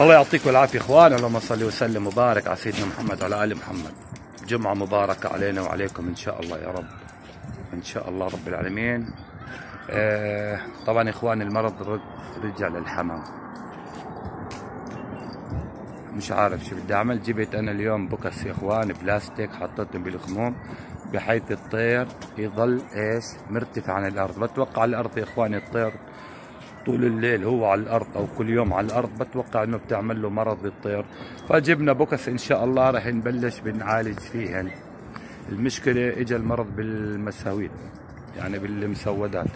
الله يعطيكم العافية إخوان. اللهم صل وسلم وبارك على سيدنا محمد وعلى آل محمد. جمعة مباركة علينا وعليكم إن شاء الله يا رب. إن شاء الله رب العالمين. آه طبعا إخوان المرض رجع للحمام. مش عارف شو بدي أعمل. جبت أنا اليوم بوكس يا إخوان بلاستيك حطيتهم بالخموم بحيث الطير يظل إيش مرتفع عن الأرض. بتوقع الأرض يا اخواني الطير طول الليل هو على الأرض أو كل يوم على الأرض بتوقع إنه بتعمل له مرض الطير فجبنا box إن شاء الله رح نبلش بنعالج فيهن. المشكلة اجى المرض بالمساويد يعني بالمسودات.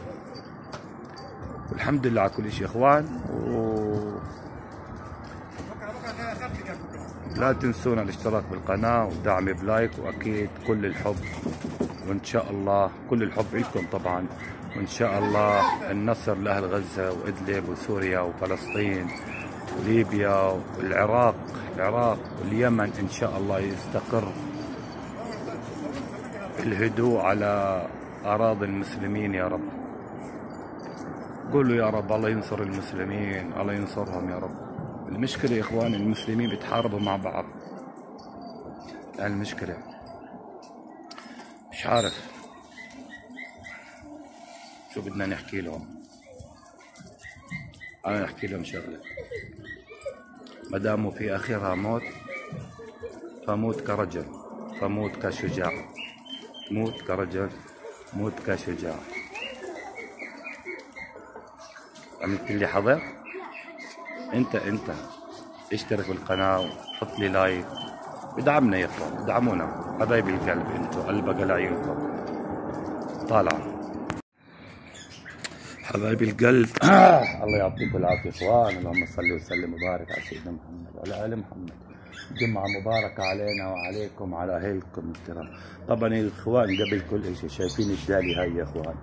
والحمد لله على كل شيء إخوان. و... لا تنسونا الاشتراك بالقناة والدعم ب like وأكيد كل الحب. وإن شاء الله كل الحب لكم طبعا. وإن شاء الله النصر لأهل غزة وإدلب وسوريا وفلسطين وليبيا والعراق العراق واليمن إن شاء الله يستقر الهدوء على أراضي المسلمين يا رب. قولوا يا رب الله ينصر المسلمين الله ينصرهم يا رب. المشكلة يا إخوان المسلمين بيتحاربوا مع بعض. يعني المشكلة. مش عارف. شو بدنا نحكي لهم؟ أنا نحكي لهم شغلة. ما داموا في آخرها موت فموت كرجل فموت كشجاع. موت كرجل موت كشجاع. عملت لي حظر انت انت. اشترك بالقناة وحط لي لايك. ادعمنا يا أخوان ادعمونا. حبايبي القلب انتو قلبك على عيونكم طالعة حبايبي القلب. الله يعطيكم العافية. إخوان اللهم صل وسلم وبارك على سيدنا محمد وعلى آل محمد. جمعة مباركة علينا وعليكم وعلى أهلكم الكرام. طبعا يا إخوان قبل كل شيء شايفين الدالي هاي يا إخوان؟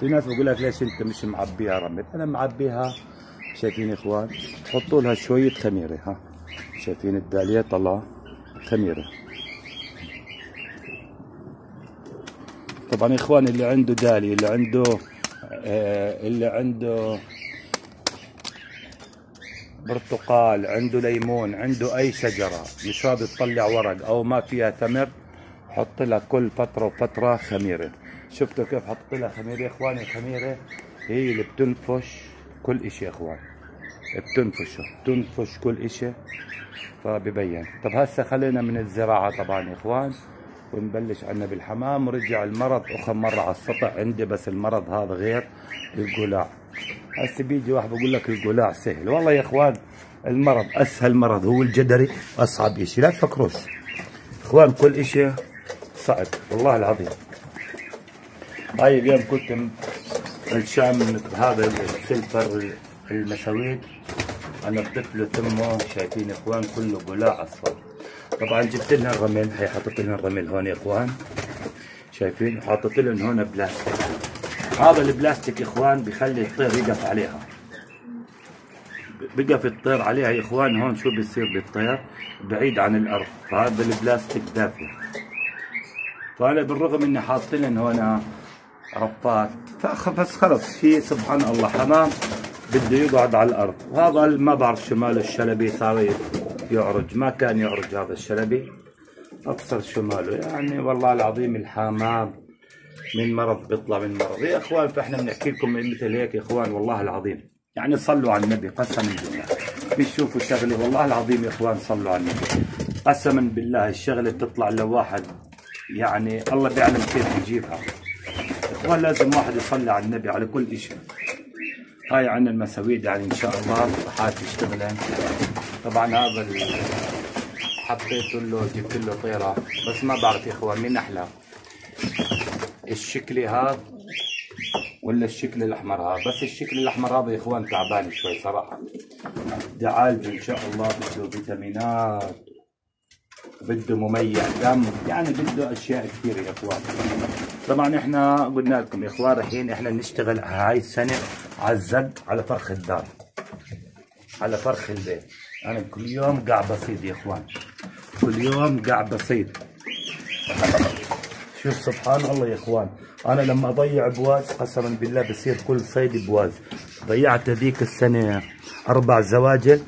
في ناس بقول لك ليش أنت مش معبيها رمل أنا معبيها. شايفين يا إخوان؟ تحطوا لها شوية خميرة ها. شايفين الدالية؟ طلع خميرة. طبعا يا إخوان اللي عنده دالي اللي عنده اللي عنده برتقال عنده ليمون عنده أي شجرة مش راضي تطلع ورق أو ما فيها ثمر حط لها كل فترة وفترة خميرة. شفتوا كيف حطيت لها خميرة؟ يا إخواني الخميره هي اللي بتنفش كل إشي يا إخوان. بتنفشه بتنفش كل إشي فببين طب هسه خلينا من الزراعة طبعا يا إخوان. ونبلش عنا بالحمام. ورجع المرض. اخر مرة على السطح عندي بس المرض هذا غير. القلاع. هسه بيجي واحد بقول لك القلاع سهل. والله يا إخوان المرض أسهل مرض هو الجدري. أصعب إشي. لا تفكروش. إخوان كل إشي صعب. والله العظيم. هاي اليوم كنت الشام هذا السلفر المساويد أنا بضيف له تمه. شايفين إخوان كله قلاع أصفر. طبعا جبت لها الرمل. هي حطيت لها الرمل هون يا إخوان. شايفين؟ حاطط لهم هون بلاستيك. هذا البلاستيك يا إخوان بيخلي الطير يقف عليها. بقف الطير عليها يا إخوان. هون شو بيصير بالطير؟ بعيد عن الأرض. فهذا البلاستيك دافي. فأنا بالرغم إني حاط لهم هون رفات بس خلص في سبحان الله حمام بده يقعد على الأرض. وهذا ما بعرف شو ماله الشلبي صار يعرج ما كان يعرج هذا الشلبي. أبصر شو ماله يعني والله العظيم الحمام من مرض بيطلع من مرض. يا إخوان فإحنا بنحكي لكم مثل هيك يا إخوان والله العظيم. يعني صلوا على النبي قسما بالله. بيشوفوا شغلة والله العظيم يا إخوان صلوا على النبي. قسما بالله الشغلة بتطلع لواحد يعني الله بيعلم كيف يجيبها. إخوان لازم واحد يصلي على النبي على كل شيء. هاي عنا المساويد يعني إن شاء الله راح تشتغلن طبعا هذا حطيت له جبت له طيرة. بس ما بعرف يا أخوان مين أحلى. الشكل هذا ولا الشكل الأحمر هذا؟ بس الشكل الأحمر هذا يا أخوان تعبان شوي صراحة. بدي اعالجه إن شاء الله بده فيتامينات. بده مميع دم. يعني بده أشياء كثيرة يا أخوان. طبعا إحنا قلنا لكم يا أخوان الحين إحنا نشتغل هاي السنة على الزق على فرخ الدار. على فرخ البيت. أنا كل يوم قاعد بصيد يا إخوان. كل يوم قاعد بصيد شوف سبحان الله يا إخوان. أنا لما أضيع بواز قسما بالله بصير كل صيد بواز. ضيعت هذيك السنة أربع زواجل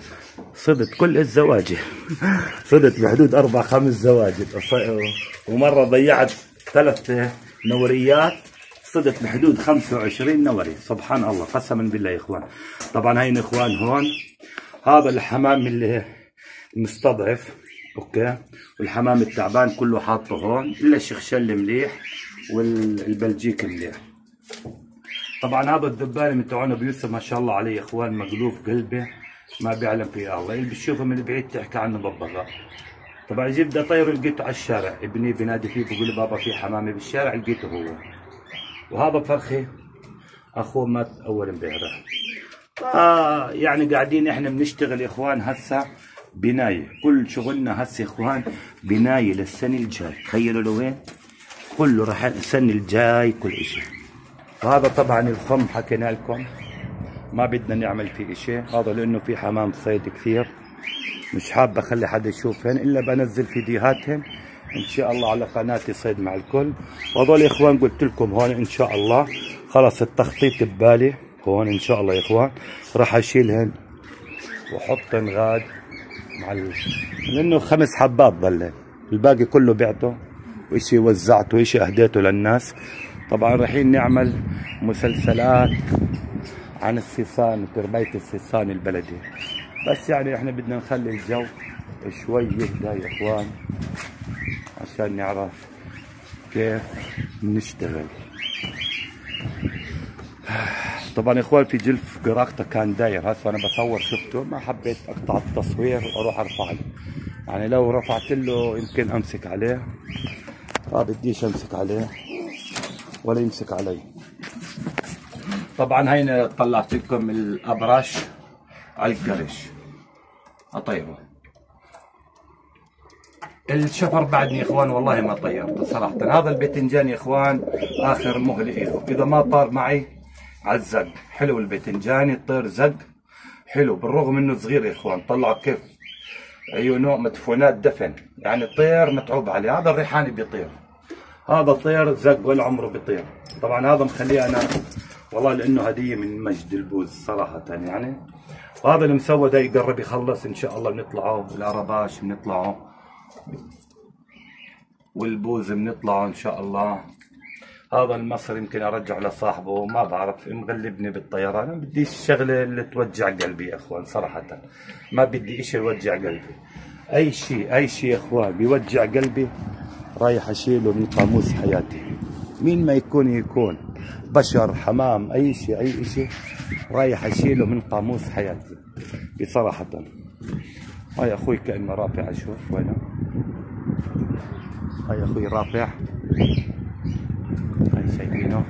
صدت كل الزواجل صدت بحدود أربع خمس زواجل ومرة ضيعت ثلاث نوريات. صدت بحدود 25 نوري. سبحان الله قسما بالله يا إخوان. طبعا هاي إخوان هون هذا الحمام اللي مستضعف أوكي؟ والحمام التعبان كله حاطه هون إلا الشخشل مليح والبلجيك مليح طبعا هذا الذبان من بيوسف ما شاء الله عليه إخوان مقلوب قلبه ما بيعلم فيه الله. اللي بتشوفه من بعيد تحكي عنه ببغاء طبعا جبت طير لقيته على الشارع. ابني بنادي فيه بقول بابا في حمامه بالشارع لقيته هو. وهذا فرخي أخوه مات أول امبارح. آه يعني قاعدين إحنا بنشتغل يا إخوان هسه بناية. كل شغلنا هسه يا إخوان بناية للسنة الجاي. تخيلوا لوين كله راح السنة الجاي كل شيء وهذا طبعا الخم حكينا لكم. ما بدنا نعمل فيه شيء هذا لأنه في حمام صيد كثير. مش حاب أخلي حدا يشوفهن إلا بنزل فيديوهاتهن إن شاء الله على قناتي صيد مع الكل. وهذول يا إخوان قلت لكم هون إن شاء الله. خلص التخطيط ببالي. هون إن شاء الله يا إخوان. راح اشيلهن واحطهن غاد مع ال... لأنه خمس حبات ظلن الباقي كله بعته وإشي وزعته وإشي أهديته للناس. طبعا رايحين نعمل مسلسلات عن السيسان وتربية السيسان البلدي. بس يعني إحنا بدنا نخلي الجو شوي يهدى يا إخوان عشان نعرف كيف نشتغل. طبعا يا اخوان في جلف قراقته كان داير. هسه أنا بصور شفته ما حبيت أقطع التصوير وأروح أرفع له. يعني لو رفعت له يمكن أمسك عليه. ما بديش أمسك عليه ولا يمسك علي. طبعا هينا طلعت لكم الابرش على القرش. اطيره الشفر بعدني يا إخوان والله ما طيرته صراحة. هذا الباذنجان يا إخوان آخر مهله له إذا ما طار معي على الزق حلو الباذنجان يطير زق. حلو بالرغم إنه صغير يا إخوان. طلعوا كيف؟ نوع مدفونات دفن. يعني طير متعوب عليه. هذا الريحاني بيطير. هذا طير زق ولا عمره بيطير. طبعا هذا مخليه أنا والله لأنه هدية من مجد البوز صراحة يعني. وهذا المسود يقرب يخلص إن شاء الله بنطلعه. الارباش بنطلعه. والبوز بنطلعه إن شاء الله. هذا المصر يمكن أرجع لصاحبه ما بعرف مغلبني بالطيران أنا بدي الشغله اللي توجع قلبي يا إخوان صراحة. ما بدي إشي يوجع قلبي. أي شيء أي شيء يا إخوان بيوجع قلبي رايح أشيله من قاموس حياتي. مين ما يكون يكون. بشر حمام أي شيء أي شيء رايح أشيله من قاموس حياتي. بصراحة. هاي أخوي كأنه رافع أشوف وينه هاي أخوي رافع هاي شايفينه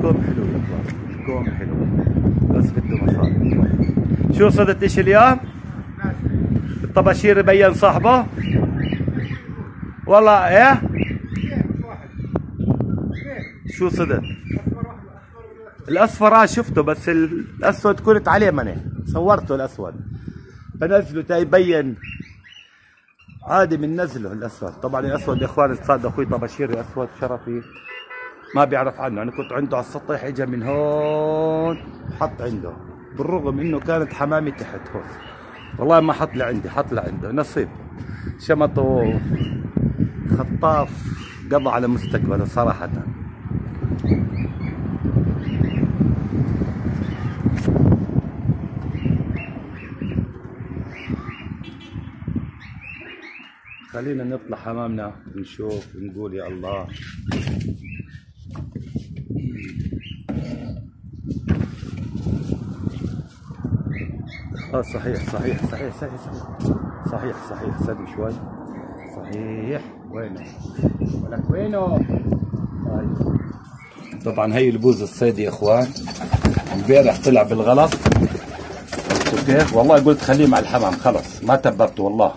كوم حلو يا اخوان كوم حلو بس بده مصاري شو صدت إيش اليوم؟ الطباشير يبين صاحبه؟ والله إيه؟ شو صدت؟ الاصفر آه شفته بس الأسود كنت عليه مني صورته الأسود بنزله تا يبين عادي بننزله الأسود طبعا الأسود يا إخوان صاد أخوي طباشير الاسود شرفي ما بيعرف عنه أنا كنت عنده على السطح اجى من هون حط عنده بالرغم إنه كانت حمامي تحت هون. والله ما حط لعندي حط لعنده نصيب. شمطه خطاف قضى على مستقبله صراحة. خلينا نطلع حمامنا نشوف ونقول يا الله. آه صحيح صحيح صحيح صحيح صحيح صحيح. صدق شوي. صحيح. وينه؟ ولك وينه؟ طيب. طبعا هي البوز الصيدي يا إخوان. امبارح طلع بالغلط. كيف والله قلت خليه مع الحمام. خلص. ما تبرته والله.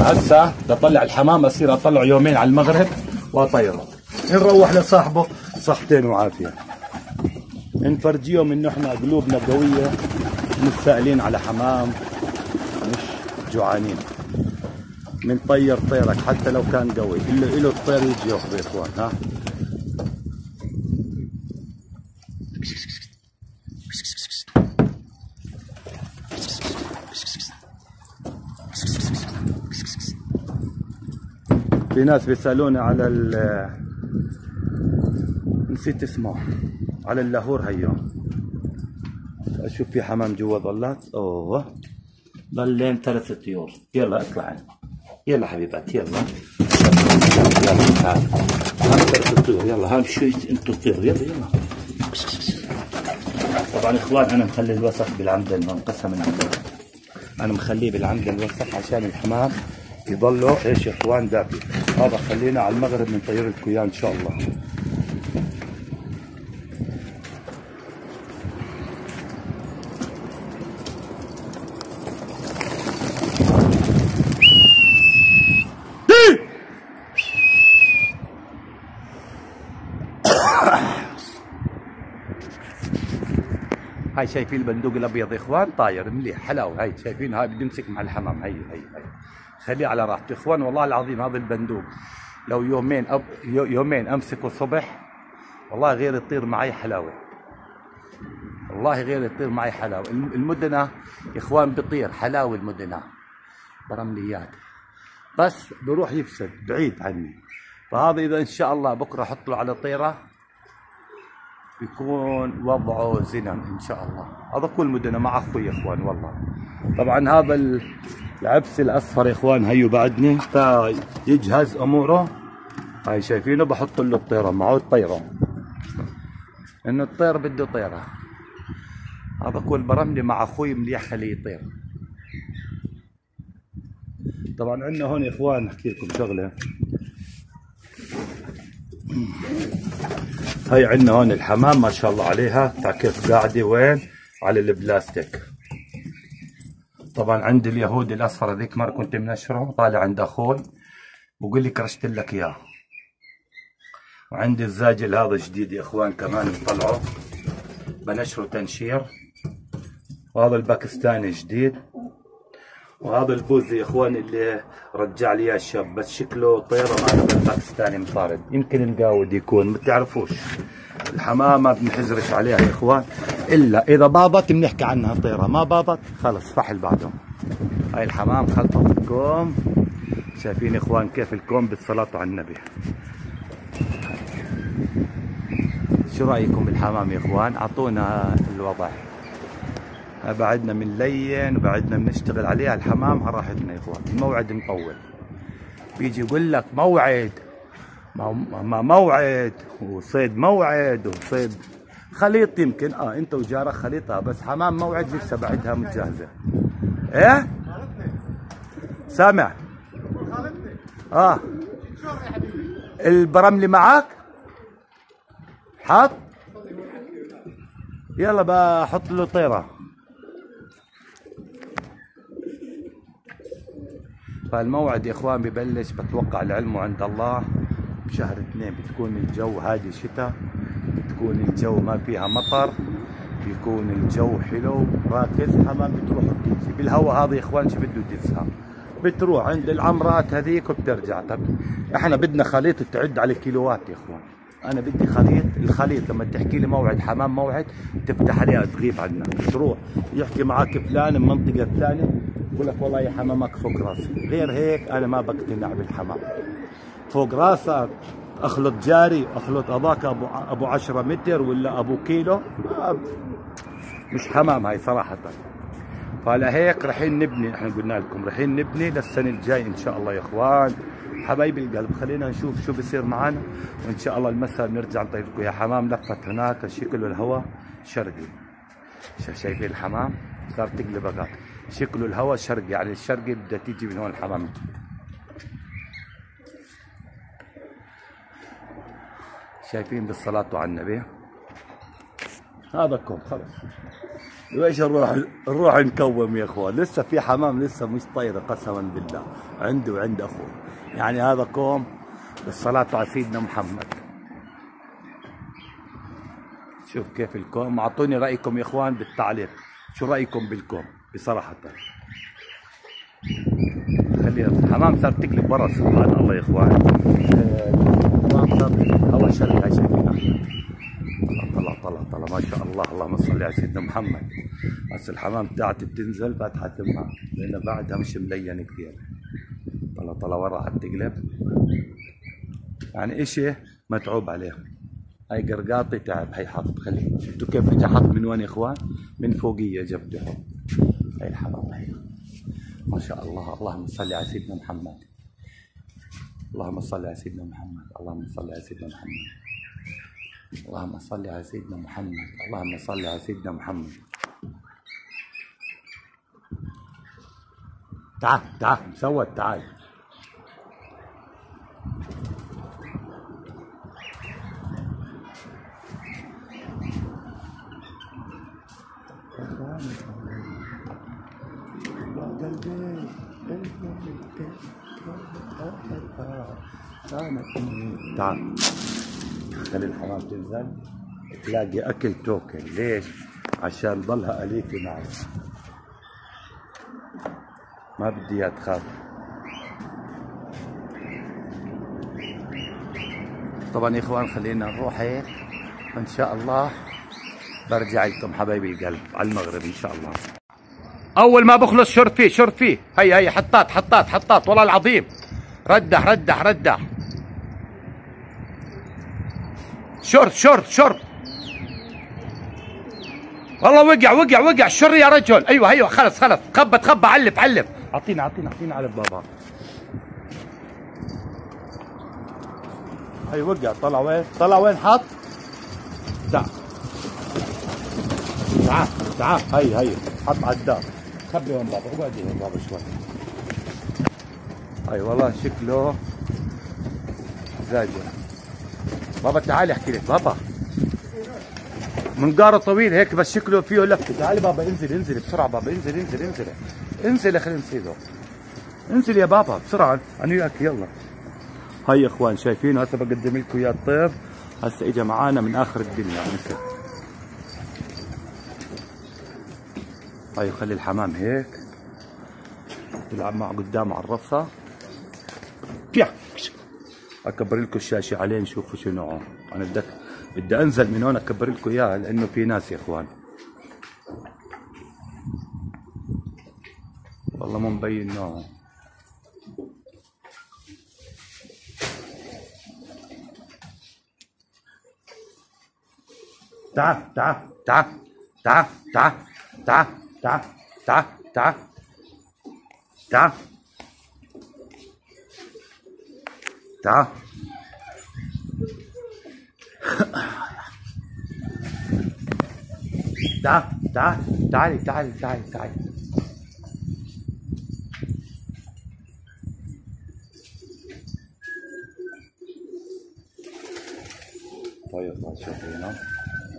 هسه بطلع الحمام أصير اطلعه يومين على المغرب وأطيره. نروح لصاحبه. صحتين وعافية. نفرجيهم إنه إحنا قلوبنا قوية. مش سائلين على حمام مش جوعانين. من طير طيرك حتى لو كان قوي. الا له الطير يجي ياخذ يا إخوان ها؟ في ناس بيسألوني على ال نسيت اسمه على اللاهور هيو أشوف في حمام جوا ظلات. أوه. ضلين ثلاث طيور. يلا اطلع يلا حبيبات يلا. يلا تعال. هام ثلاث طيور يلا. هام شو أنتوا طيور يلا يلا. طبعا إخوان أنا مخلي الوسخ بالعمدن قسما بالله أنا مخليه بالعمدن الوسخ عشان الحمام يضلوا إيش يا إخوان دافي. هذا خلينا على المغرب من طيور الكويان إن شاء الله. هاي شايفين البندوق الأبيض إخوان؟ طاير مليح حلاوة هاي شايفين؟ هاي بدي أمسك مع الحمام هي هي هي. خليه على راحته. إخوان والله العظيم هذا البندوق لو يومين أب يومين أمسكه الصبح والله غير يطير معي حلاوة. والله غير يطير معي حلاوة. المدنة إخوان بيطير حلاوة المدنة. برمليات. بس بروح يفسد بعيد عني. فهذا إذا إن شاء الله بكرة أحط له على طيرة. بيكون وضعه زنا إن شاء الله. هذا كل مدنه مع أخوي يا إخوان والله. طبعا هذا العبس الأصفر يا إخوان هيو بعدني. يجهز أموره. هاي شايفينه؟ بحط له الطيرة معه الطيرة. إنه الطير بده طيرة. هذا كل برملي مع أخوي مليح خليه يطير. طبعا عندنا هون يا إخوان أحكي لكم شغلة. هاي عندنا هون الحمام ما شاء الله عليها تا كيف قاعدة وين؟ على البلاستيك. طبعا عندي اليهودي الأصفر هذيك مرة كنت منشرة طالع عند أخوي بقول لي كرشت لك اياه وعندي الزاجل هذا جديد يا إخوان كمان مطلعه بنشره تنشير. وهذا الباكستاني جديد. وهذا البوزي يا اخوان اللي رجع لي اياه الشاب بس شكله طيرة ما الباكستاني مطارد يمكن القاود يكون ما تعرفوش. الحمامة ما بنحزرش عليها يا إخوان. إلا إذا باضت بنحكي عنها طيرة. ما باضت خلص فحل بعدهم هاي الحمام خلطة في الكوم. شايفين إخوان كيف الكوم بالصلاة على النبي. شو رأيكم بالحمام يا إخوان؟ أعطونا الوضع. بعدنا من لين وبعدنا بنشتغل عليها. الحمام على راحتنا يا إخوان. الموعد مطول. بيجي يقول لك موعد. ما موعد. وصيد موعد وصيد. خليط يمكن. آه أنت وجارك خليطها بس حمام موعد لسه بعدها متجهزة. إيه؟ سامع؟ آه. البرملي معك حط يلا بحط له طيرة. فالموعد يا إخوان ببلش بتوقع العلم عند الله. بشهر اثنين بتكون الجو هادي شتاء بتكون الجو ما فيها مطر بيكون الجو حلو راكز حمام بتروح وبتيجي بالهواء هذا يا إخوان شو بده تفهم بتروح عند العمرات هذيك وبترجع. طب إحنا بدنا خليط تعد على كيلوات يا إخوان. أنا بدي خليط. الخليط لما تحكي لي موعد حمام موعد تفتح عليها تغيب عنا. تروح يحكي معك فلان من المنطقة الثانية. بقول لك والله يا حمامك فوق راسي غير هيك أنا ما بقتنع بالحمام. فوق راسك أخلط جاري أخلط اباك أبو أبو 10 متر ولا أبو كيلو. مش حمام هاي صراحة. فلهيك رايحين نبني إحنا قلنا لكم رايحين نبني للسنة الجاي إن شاء الله يا إخوان. حبايبي القلب خلينا نشوف شو بصير معنا وإن شاء الله المساء بنرجع نطيركم يا حمام لفت هناك الشكل والهواء شرقي. شايفين الحمام؟ صار تقلب هذا شكله الهواء شرقي يعني الشرقي بدها تيجي من هون الحمام شايفين بالصلاة على النبي؟ هذا كوم خلص. وإيش نروح نروح نكوم يا أخوان؟ لسه في حمام لسه مش طايرة قسما بالله. عندي وعند أخوي يعني هذا كوم بالصلاة على سيدنا محمد. شوف كيف الكوم. أعطوني رأيكم يا أخوان بالتعليق. شو رأيكم بالكوم؟ بصراحة. خليها الحمام صار تقلب برا سبحان الله يا إخوان. الحمام صار هوا شرق هاي شايفينها طلع طلع طلع. ما شاء الله اللهم صل على سيدنا محمد. بس الحمام تاعتي بتنزل فاتحة تمها لأن بعدها مش ملين كثير. طلع طلع ورا حتقلب يعني إشي متعوب عليه. هاي قرقاطي تعب هي حط خلي شفتوا كيف اجى حط من وين يا إخوان؟ من فوقيه جبته هاي الحمام هي ما شاء الله. اللهم صل على سيدنا محمد. اللهم صل على سيدنا محمد. اللهم صل على سيدنا محمد. اللهم صل على سيدنا محمد. اللهم صل على سيدنا محمد. تعال تعال مسود تعال. خلي الحمام تنزل تلاقي أكل توكل. ليش؟ عشان ضلها اليفه معي. ما بدي إياها تخاف. طبعا يا إخوان خلينا نروح هيك. إن شاء الله برجع لكم حبايبي القلب على المغرب إن شاء الله. أول ما بخلص شرب فيه شرب فيه. هي هي حطات حطات حطات والله العظيم. ردح ردح ردح. شرط شرط شرط والله وقع وقع وقع. شر يا رجل. أيوه أيوه. خلص خلص. خبى تخبى علف علف. أعطينا أعطينا أعطينا علف بابا. هي وقع. طلع وين؟ طلع وين؟ حط تعال تعال تعال هي هي حط على الدار. خبي وين بابا؟ اقعدي وين بابا شوي. هاي والله شكله زاجر بابا تعالي احكي لك. بابا منقاره طويل هيك بس شكله فيه لفة. تعالي بابا انزل انزل بسرعة بابا انزل انزل انزل. انزل خلينا نسيبه انزل يا بابا بسرعة. أنا وياك يلا. هاي يا إخوان شايفين؟ هسه بقدم لكم إياه الطير هسه اجى معانا من آخر الدنيا. مثل هاي خلي الحمام هيك. تلعب معه قدامه على الرفصه بيا. أكبر لكم الشاشة عليه نشوفوا شو نوعه. أنا بدك بدي أنزل من هون أكبر لكم اياها لأنه في ناس يا إخوان. والله مو مبين نوعه. تعال تعال تعال تعال تعال تعال تعال تعال تعال تعال. تعال تعال تعال تعالي تعالي تعالي تعالي طيب ما شايفينه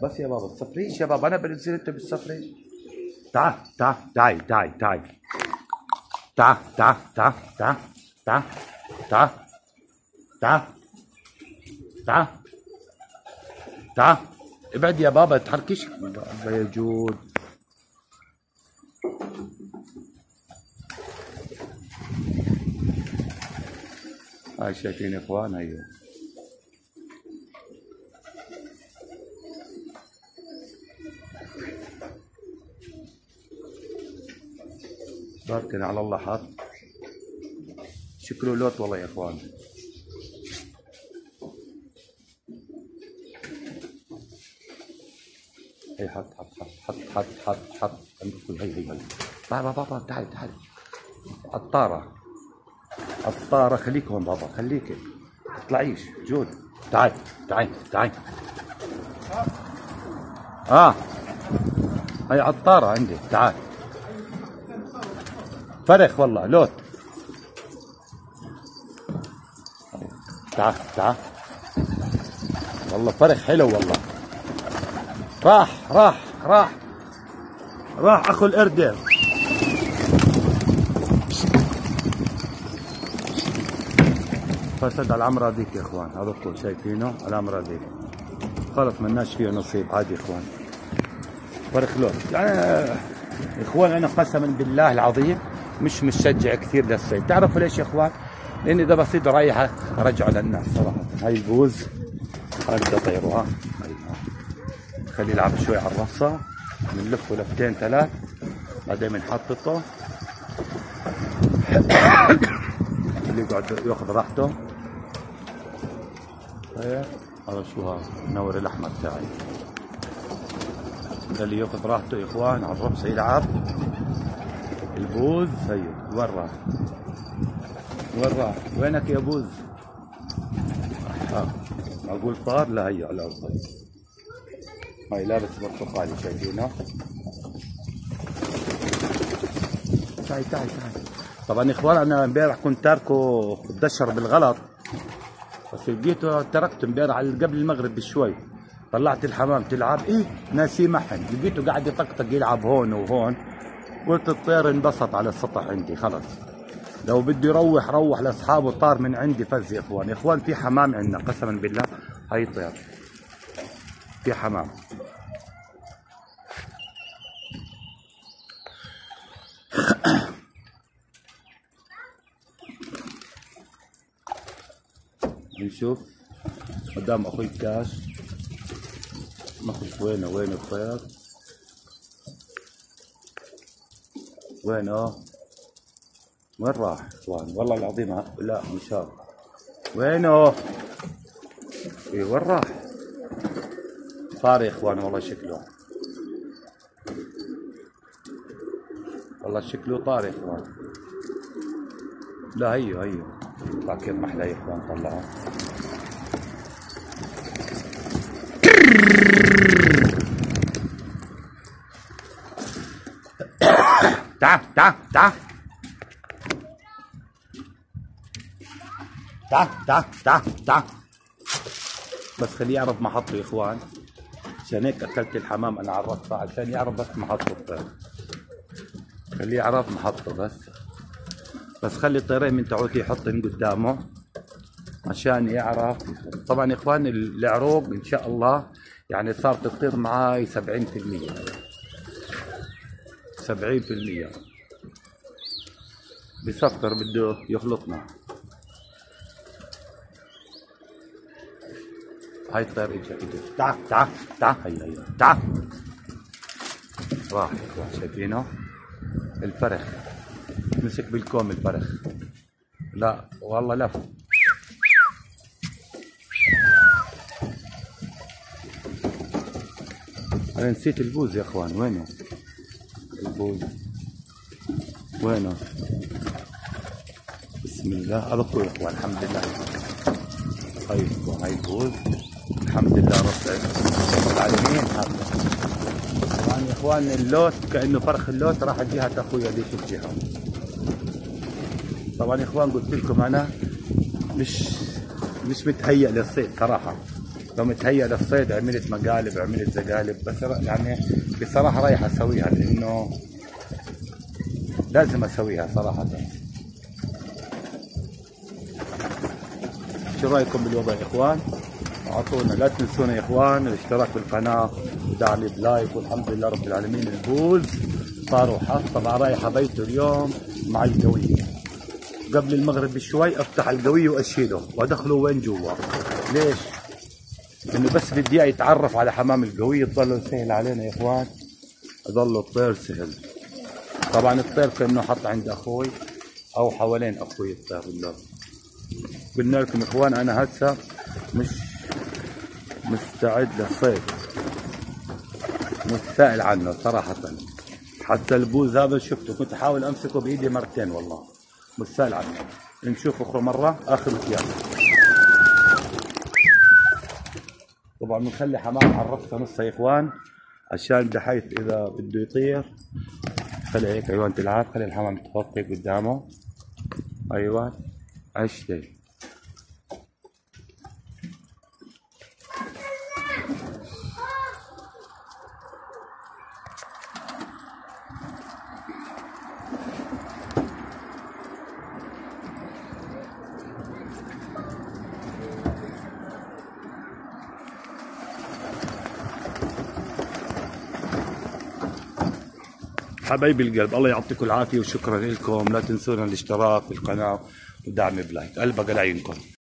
بس يا بابا الصفريش يا بابا أنا بنزل انت بالصفري تعال تعال تعال تعال تعال تعال تعال تعال تعال تعال تعال. تعال. تعال. ابعد يا بابا تحركش يا جود هاي شايفين اخوان أيوه. باركن على الله حط شكله لوت والله يا إخوان. هي حط حط حط حط حط حط حط. عندكم هي هي هي. بابا بابا تعال تعال. الطارة. الطارة خليك هون بابا خليك. اطلعيش. جود. تعال تعال تعال. آه. هي عطارة عندي. تعال. فرخ والله لوت. تعال تعال. والله فرخ حلو والله. راح راح راح. راح أخو القردة فسد على العمرة ديك يا إخوان. هذا الطول شايفينه على العمرة ديك خلص مناش فيه نصيب. عادي يا إخوان. فرخ لوت يعني إخوان أنا قسما بالله العظيم مش مشجع كثير للصيد. تعرفوا ليش يا إخوان؟ لأن إذا بصيد رايحه ارجعه للناس صراحة. هاي البوز هاي بدي اطيره خليه يلعب شوي على الرصه بنلفه لفتين ثلاث بعدين بنحططه اللي يقعد ياخذ راحته. هيك هذا شو هذا؟ منور الأحمر تاعي. اللي ياخذ راحته يا إخوان على الربصه يلعب. البوز هي وين راح؟ وين راح؟ وينك يا بوز؟ ها. أقول طار لا هي على الأرض هاي لابس برتقالي شايفينه؟ تعي تعي تعي طبعا يا إخوان أنا إمبارح كنت تاركه دشر بالغلط. بس لقيته تركته إمبارح قبل المغرب بشوي. طلعت الحمام تلعب. إيه ناسي محن. لقيته قاعد يطقطق يلعب هون وهون. قلت الطير انبسط على السطح عندي خلص لو بده يروح روح لأصحابه طار من عندي فز يا إخوان. يا إخوان في حمام عندنا قسما بالله هي طير في حمام. نشوف. قدام أخوي كاش. ناخذ وينه وين الطير وينه؟ وين راح؟ اخوان والله العظيم لا مش هذا وينه؟ اي وين راح؟ طار يا إخوان والله شكله. والله شكله طار يا إخوان. لا هيو هيو. طلع كيف محلى يا إخوان طلعه تعال تعال تعال. تعال تعال تعال تعال. بس خليه يعرف محطة يا إخوان. عشان هيك اكلت الحمام أنا عرفتها عشان يعرف بس محطة الطير خليه يعرف محطة بس. بس خلي الطيرين من تعوتي يحطهم قدامه عشان يعرف. طبعا يا اخوان العروق إن شاء الله يعني صارت تطير معاي 70% 70% بسكر بده يخلطنا. هاي الطير اجا اجا تعال تعال تعال هي هي تعال راح شايفينه؟ الفرخ. مسك بالكوم الفرخ. لا والله لف أنا نسيت البوز يا أخوان. وينه؟ البوز. وينه؟ بسم الله. هذا أخوي يا أخوان. الحمد لله. هاي اخوان هاي البوز. الحمد لله رب العالمين. طبعا يا إخوان اللوت كأنه فرخ اللوت راح جهة أخويا ديك الجهه طبعا يا إخوان قلت لكم أنا مش مش متهيأ للصيد صراحة. لو متهيأ للصيد عملت مقالب عملت زقالب بس يعني بصراحة رايح أسويها لأنه لازم أسويها صراحة. شو رأيكم بالوضع يا إخوان؟ اعطونا لا تنسونا يا إخوان الاشتراك بالقناه ودعم ب like والحمد لله رب العالمين البوز صار وحط طبعا رايح بيته اليوم مع القوية قبل المغرب بشوي أفتح القوية وأشيله وأدخله وين جوا؟ ليش؟ إنه بس بدي إياه يتعرف على حمام القوية تضل سهل علينا يا إخوان. يضل الطير سهل. طبعا الطير كأنه حط عند أخوي أو حوالين أخوي الطير. بالله. قلنا لكم إخوان أنا هسه مش مستعد للصيد. متسائل عنه صراحة. حتى البوز هذا شفته كنت أحاول أمسكه بإيدي مرتين والله. متسائل عنه. نشوف أخر مرة آخر اياه طبعا بنخلي حمام على الرفة نص يا إخوان عشان بحيث إذا بده يطير خلي هيك ايوان تلعب خلي الحمام تغطي قدامه. أيوه عشتي. حبايبي القلب الله يعطيكم العافية وشكرا لكم. لا تنسونا الاشتراك في القناة ودعم بلايك قلبك على عينكم